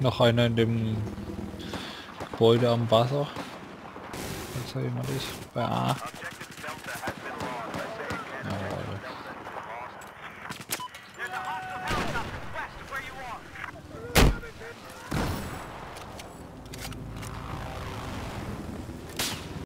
Noch einer in dem Gebäude am Wasser. Jetzt da jemand ist. bei A.